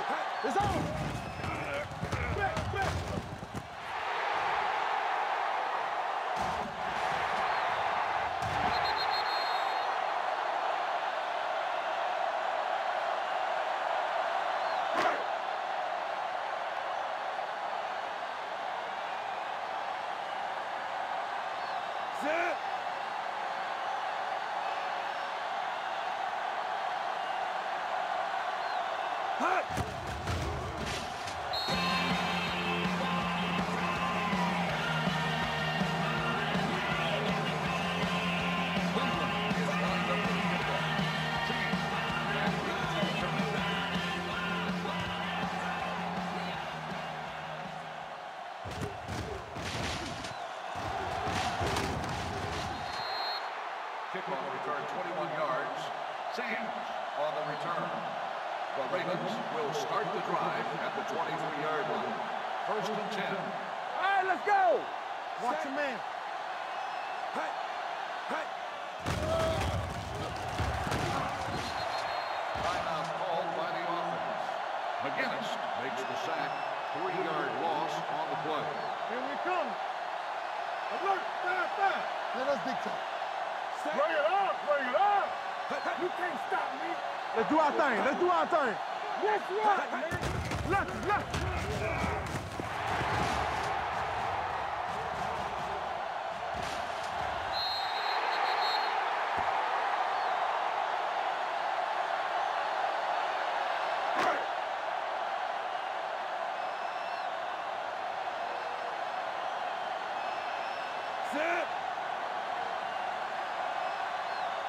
it. It's over. Back, back. Set. Hot. Kickoff return 21 yards. Sands on the return. The Ravens will start the drive at the 23-yard line. First and 10. All right, let's go. Watch your man. Hey, hey. Timeout called by the offense. McGinest makes the sack. Three-yard loss on the play. Here we come. Alert, fire, fire. Let us dictate. Bring it up, bring it up. You can't stop me. Let's do our thing. Let's do our thing. Yes, right. Left, left.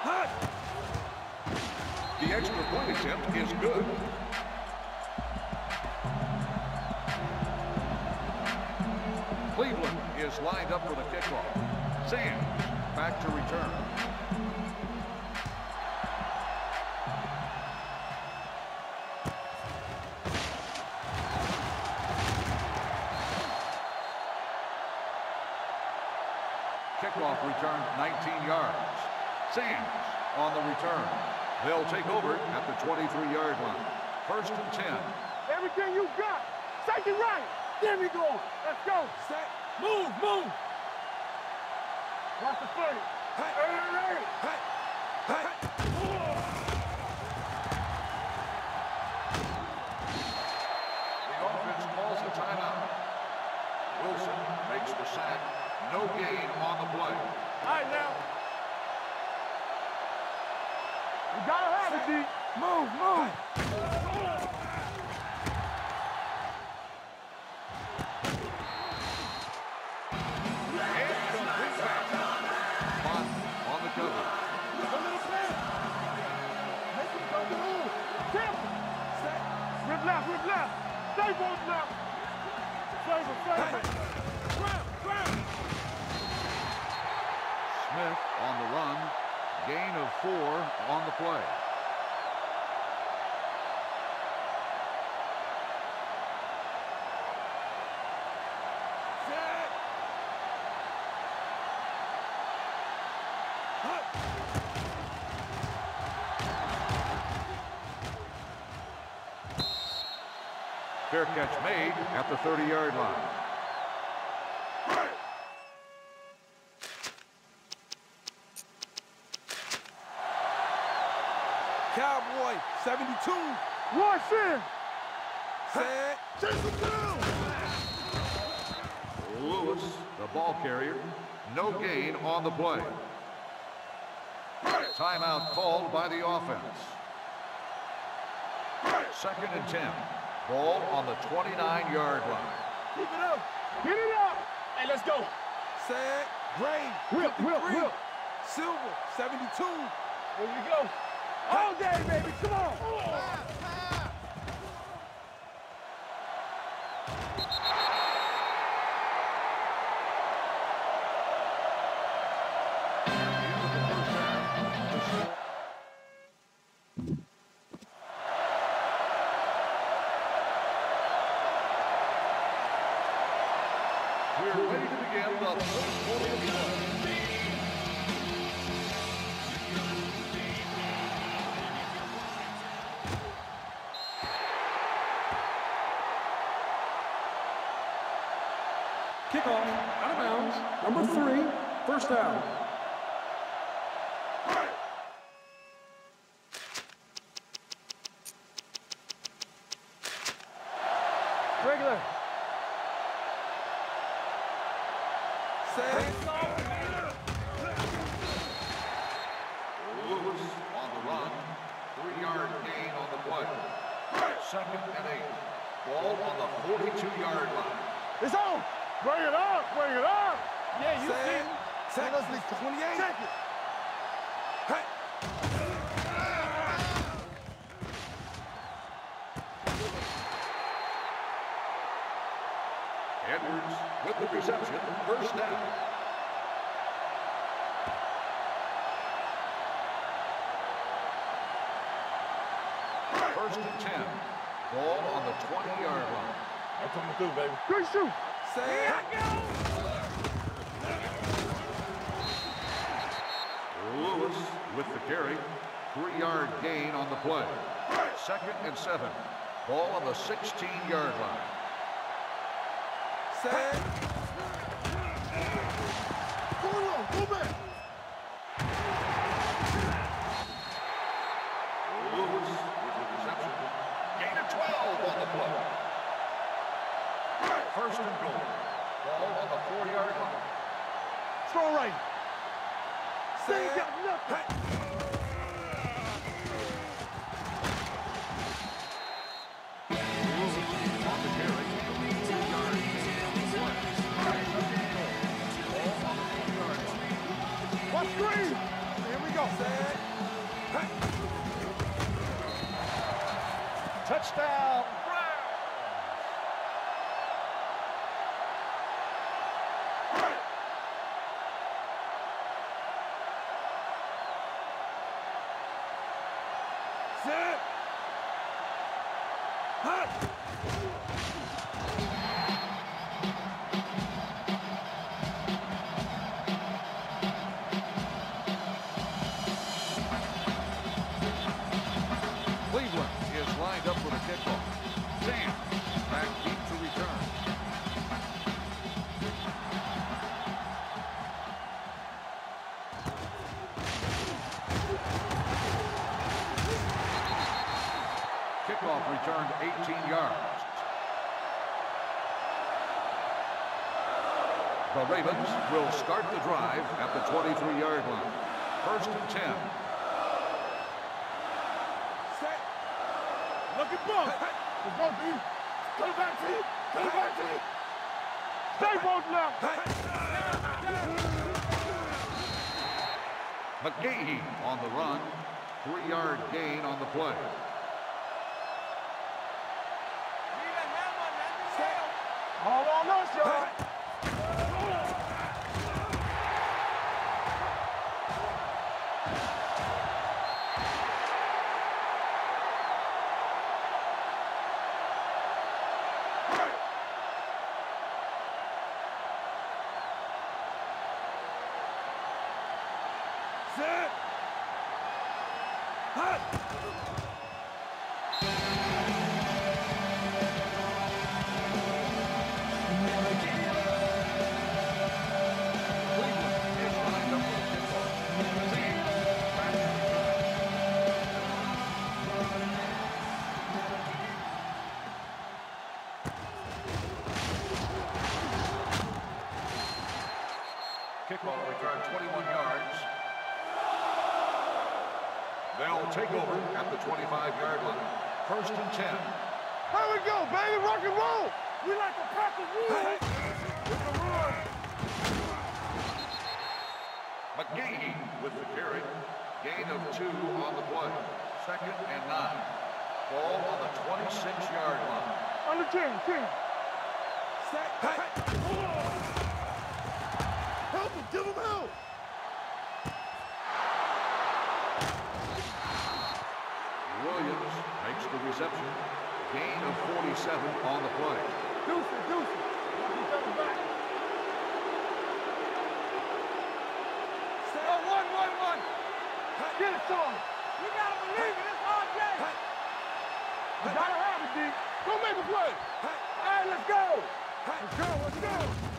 Hot. The extra point attempt is good. Cleveland is lined up for the kickoff. Sands back to return. Kickoff return 19 yards. Sands on the return. They'll take over at the 23-yard line. First and 10. Everything you got. Take it right. There we go. Let's go. Set. Move, move. Watch the footage. Hey, hey, hey, hey, hey. The offense calls a timeout. Wilson makes the sack. No gain on the play. All right, now. You gotta have it, D. Move, move. On the cover. A little pass. Make him come to move. Temple. Set. Rip left, rip left. Stay both left. Favor, favor. Ground, ground. Smith on the run. Gain of four on the play. Fair catch made at the 30-yard line. Cowboy, 72. Rush in. Set. Chase him down. Lewis, the ball carrier. No gain on the play. Timeout called by the offense. Second and 10. Ball on the 29-yard line. Keep it up. Get it up. Hey, let's go. Set. Gray. Whip, whip, whip. Silver, 72. Here we go. All day, baby. Come on. We're ready to begin the fourth quarter of. Kickoff, out of bounds, number three, first down. Regular. Set. Lewis on the run. Three-yard gain on the play. Second and eight. Ball on the 42-yard line. It's on. Bring it up. Bring it up. Yeah, you Set. see. Set. Let's leave 28. Check it. Edwards with the reception. First down. First and 10. Ball on the 20-yard line. I'm coming through, baby. Good shoot. Lewis with the carry. Three-yard gain on the play. Second and seven. Ball on the 16-yard line. Go on. Go back. Lewis with the reception. Gain of 12 on the play. First and goal. Ball on the four-yard line. Strong right. Say you got nothing. Lewis on the carry. Two-yard gain on the play. Ball on the one-yard line. Watch screen. Here we go. Touchdown. Set. Hut. 18 yards. The Ravens will start the drive at the 23-yard line. First and 10. Set. Look at ball. It's going to be. Come back to you. Come back to you. Stay both now. McGahee on the run. Three-yard gain on the play. Hut. They'll take over at the 25-yard line. First and 10. Here we go, baby. Rock and roll. We like to pack the wood. It's a run. McGahee with the carry. Gain of two on the play. Second and nine. Ball on the 26-yard line. On the 10, 10. Help him, give him help. reception. Gain of 47 on the play. Deuces, deuces. Oh, one, one, one. Get it to him. You got to believe it. It's RJ. You got to have it, D. Go make a play. All right, let's go. Let's go, let's go.